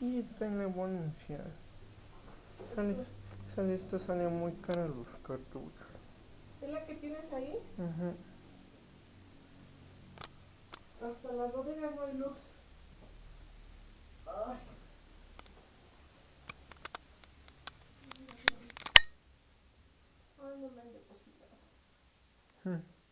Y está en la Bonancia. Sale, sale, esto sale muy caro los cartuchos. ¿Es la que tienes ahí? Ajá. Hasta las bodegas no hay luz. Ay. Ay, no me han depositado. Hmm.